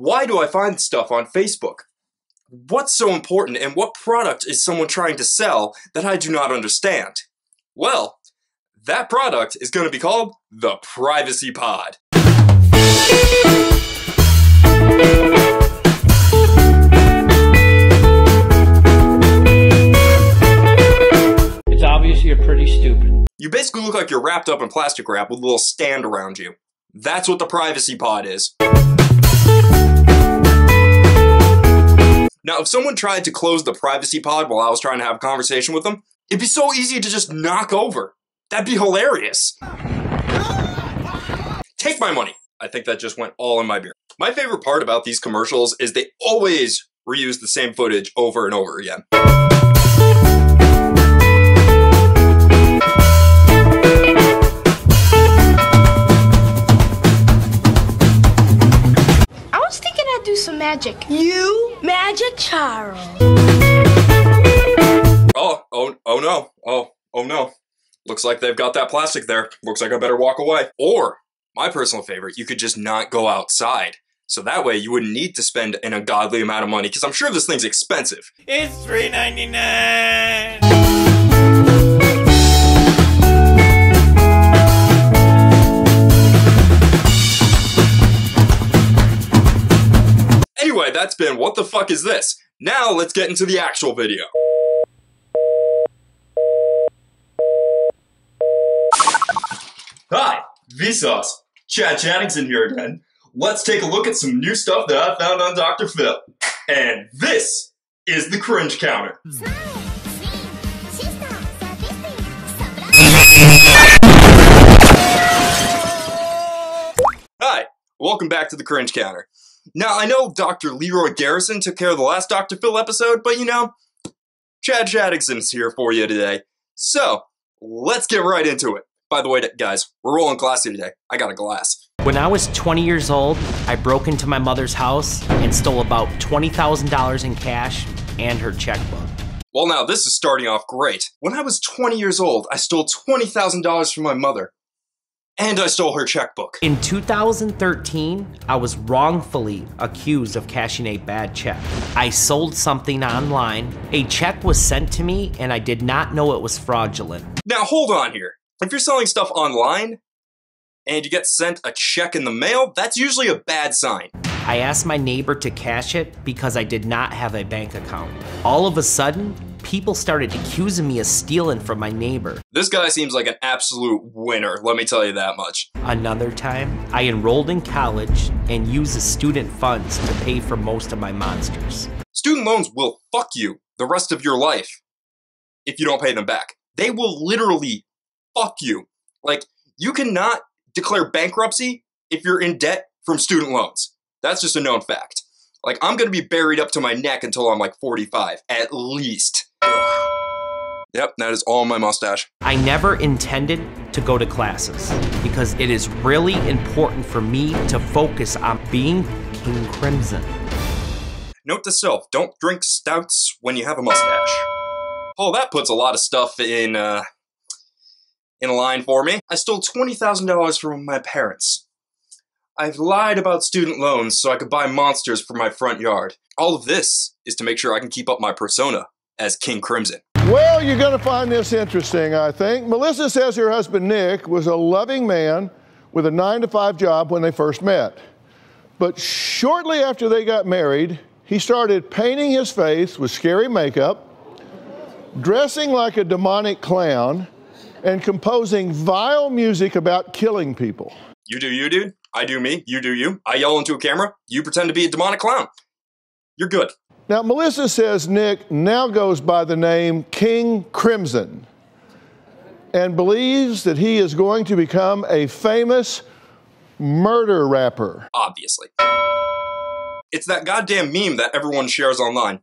Why do I find stuff on Facebook? What's so important and what product is someone trying to sell that I do not understand? Well, that product is going to be called the Privacy Pod. It's obvious you're pretty stupid. You basically look like you're wrapped up in plastic wrap with a little stand around you. That's what the Privacy Pod is. Now, if someone tried to close the Privacy Pod while I was trying to have a conversation with them, it'd be so easy to just knock over. That'd be hilarious. Take my money. I think that just went all in my beer. My favorite part about these commercials is they always reuse the same footage over and over again. I was thinking I'd do some magic. You, Charles. Oh, oh, oh no. Oh, oh no. Looks like they've got that plastic there. Looks like I better walk away. Or, my personal favorite, you could just not go outside. So that way you wouldn't need to spend an ungodly amount of money because I'm sure this thing's expensive. It's $3.99! That's been What the Fuck Is This? Now let's get into the actual video. Hi, Vsauce. Chad Chattington here again. Let's take a look at some new stuff that I found on Dr. Phil. And this is the cringe counter. Hi, welcome back to the cringe counter. Now, I know Dr. Leroy Garrison took care of the last Dr. Phil episode, but you know, Chad Chattington's here for you today. So, let's get right into it. By the way, guys, we're rolling glassy today. I got a glass. When I was 20 years old, I broke into my mother's house and stole about $20,000 in cash and her checkbook. Well, now this is starting off great. When I was 20 years old, I stole $20,000 from my mother. And I stole her checkbook. In 2013, I was wrongfully accused of cashing a bad check. I sold something online. A check was sent to me, and I did not know it was fraudulent. Now, hold on here. If you're selling stuff online and you get sent a check in the mail, that's usually a bad sign. I asked my neighbor to cash it because I did not have a bank account. All of a sudden, people started accusing me of stealing from my neighbor. This guy seems like an absolute winner, let me tell you that much. Another time, I enrolled in college and used the student funds to pay for most of my monsters. Student loans will fuck you the rest of your life if you don't pay them back. They will literally fuck you. Like, you cannot declare bankruptcy if you're in debt from student loans. That's just a known fact. Like, I'm gonna be buried up to my neck until I'm like 45, at least. Yep, that is all my mustache. I never intended to go to classes because it is really important for me to focus on being King Crimson. Note to self, don't drink stouts when you have a mustache. Oh, that puts a lot of stuff in, uh, in line for me. I stole $20,000 from my parents. I've lied about student loans so I could buy monsters for my front yard. All of this is to make sure I can keep up my persona as King Crimson. Well, you're going to find this interesting, I think. Melissa says her husband Nick was a loving man with a nine to five job when they first met. But shortly after they got married, he started painting his face with scary makeup, dressing like a demonic clown, and composing vile music about killing people. You do you, dude. I do me. You do you. I yell into a camera. You pretend to be a demonic clown. You're good. Now, Melissa says Nick now goes by the name King Crimson and believes that he is going to become a famous murder rapper. Obviously. It's that goddamn meme that everyone shares online.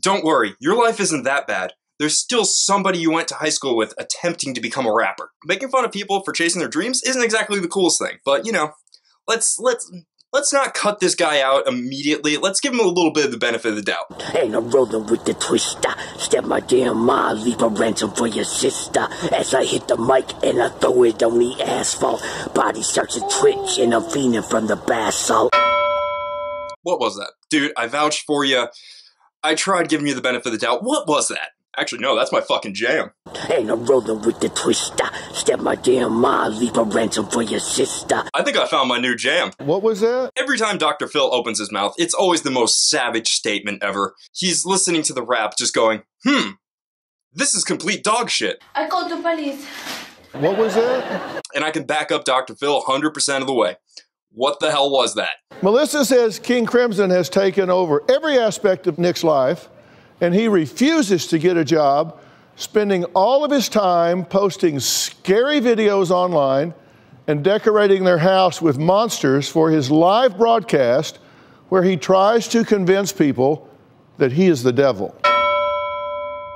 Don't worry, your life isn't that bad. There's still somebody you went to high school with attempting to become a rapper. Making fun of people for chasing their dreams isn't exactly the coolest thing, but you know, let's let's let's not cut this guy out immediately. Let's give him a little bit of the benefit of the doubt. Ain't no rolling with the twister. Step my damn mind, leave a ransom for your sister. As I hit the mic and I throw it on the asphalt. Body starts to twitch and I'm fiending from the basalt. What was that? Dude, I vouched for you. I tried giving you the benefit of the doubt. What was that? Actually, no, that's my fucking jam. And I'm rolling with the twister. Step my damn ma, leave a ransom for your sister. I think I found my new jam. What was that? Every time Dr. Phil opens his mouth, it's always the most savage statement ever. He's listening to the rap, just going, hmm, this is complete dog shit. I called the police. What was that? And I can back up Dr. Phil 100% of the way. What the hell was that? Melissa says King Crimson has taken over every aspect of Nick's life, and he refuses to get a job, spending all of his time posting scary videos online and decorating their house with monsters for his live broadcast, where he tries to convince people that he is the devil.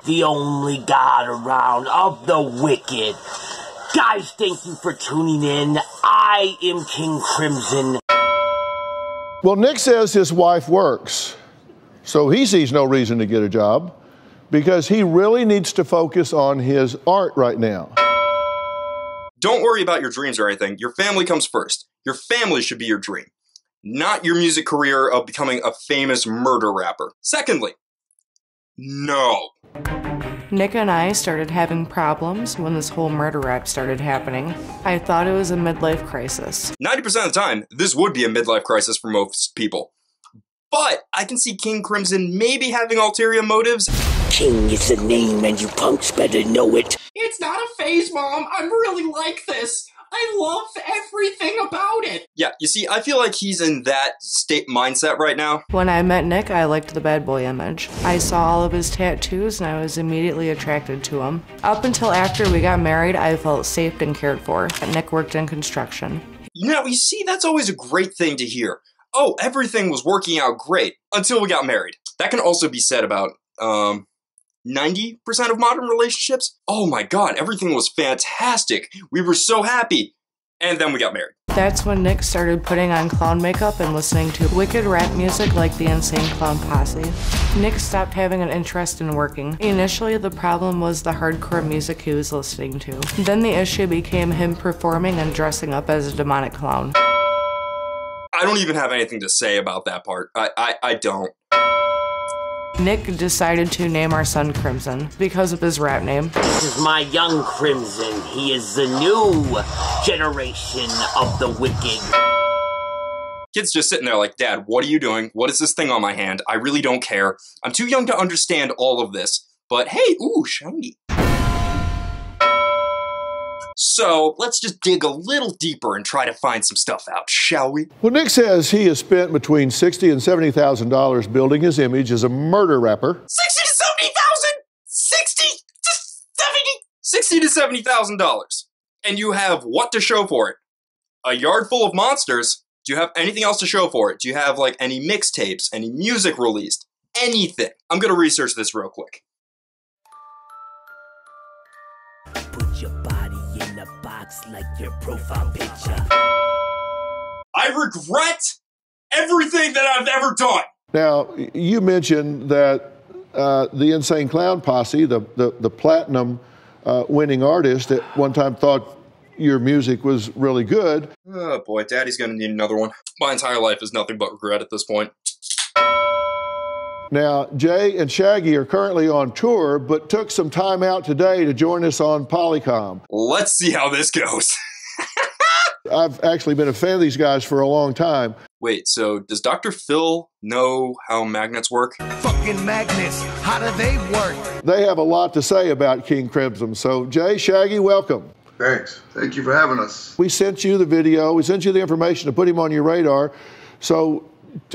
The only God around of the wicked. Guys, thank you for tuning in. I am King Crimson. Well, Nick says his wife works, so he sees no reason to get a job because he really needs to focus on his art right now. Don't worry about your dreams or anything. Your family comes first. Your family should be your dream, not your music career of becoming a famous murder rapper. Secondly, no. Nick and I started having problems when this whole murder rap started happening. I thought it was a midlife crisis. 90% of the time, this would be a midlife crisis for most people. But I can see King Crimson maybe having ulterior motives. King is the name, and you punks better know it. It's not a phase, Mom. I'm really like this. I love everything about it. Yeah, you see, I feel like he's in that state mindset right now. When I met Nick, I liked the bad boy image. I saw all of his tattoos and I was immediately attracted to him. Up until after we got married, I felt safe and cared for. Nick worked in construction. You know, you see, that's always a great thing to hear. Oh, everything was working out great until we got married. That can also be said about, um, 90% of modern relationships. Oh my god, everything was fantastic. We were so happy. And then we got married. That's when Nick started putting on clown makeup and listening to wicked rap music like the Insane Clown Posse. Nick stopped having an interest in working. Initially, the problem was the hardcore music he was listening to. Then the issue became him performing and dressing up as a demonic clown. I don't even have anything to say about that part. I, I, I don't. Nick decided to name our son Crimson because of his rap name. This is my young Crimson. He is the new generation of the wicked. Kid's just sitting there like, Dad, what are you doing? What is this thing on my hand? I really don't care. I'm too young to understand all of this. But hey, ooh, shiny. So let's just dig a little deeper and try to find some stuff out, shall we? Well, Nick says he has spent between sixty and seventy thousand dollars building his image as a murder rapper. 60 to 70,000! 60 to 70! 60 to 70,000 dollars. And you have what to show for it? A yard full of monsters. Do you have anything else to show for it? Do you have like any mixtapes, any music released? Anything. I'm gonna research this real quick. Put your body in a box like your profile picture. I regret everything that I've ever done. Now, you mentioned that uh, the Insane Clown Posse, the, the, the platinum uh, winning artist, at one time thought your music was really good. Oh boy, daddy's gonna need another one. My entire life is nothing but regret at this point. Now, Jay and Shaggy are currently on tour, but took some time out today to join us on Polycom. Let's see how this goes. I've actually been a fan of these guys for a long time. Wait, so does Dr. Phil know how magnets work? Fucking magnets. How do they work? They have a lot to say about King Crimson. So, Jay, Shaggy, welcome. Thanks. Thank you for having us. We sent you the video, we sent you the information to put him on your radar. So,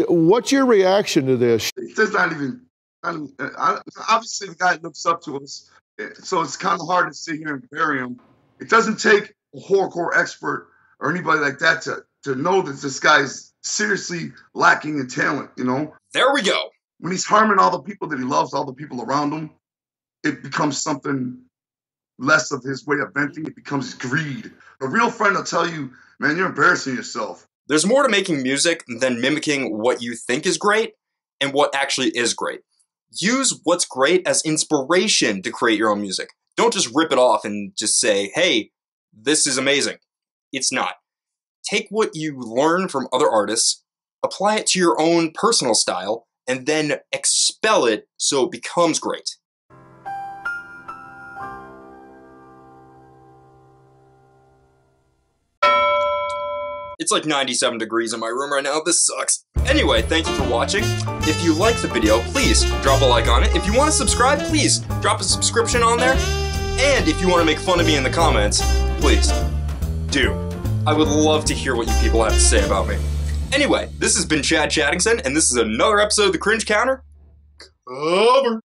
what's your reaction to this? It's just not even. I, I, obviously, the guy looks up to us, eh, so it's kind of hard to sit here and bury him. It doesn't take a horrorcore expert or anybody like that to to know that this guy's seriously lacking in talent. You know, There we go. when he's harming all the people that he loves, all the people around him, it becomes something less of his way of venting. It becomes greed. A real friend will tell you, man, you're embarrassing yourself. There's more to making music than mimicking what you think is great and what actually is great. Use what's great as inspiration to create your own music. Don't just rip it off and just say, hey, this is amazing. It's not. Take what you learn from other artists apply it to your own personal style, and then expel it so it becomes great. It's like 97 degrees in my room right now. This sucks. Anyway, thank you for watching. If you like the video, please drop a like on it. If you want to subscribe, please drop a subscription on there. And if you want to make fun of me in the comments, please do. I would love to hear what you people have to say about me. Anyway, this has been Chad Chattington, and this is another episode of The Cringe Counter. Cover.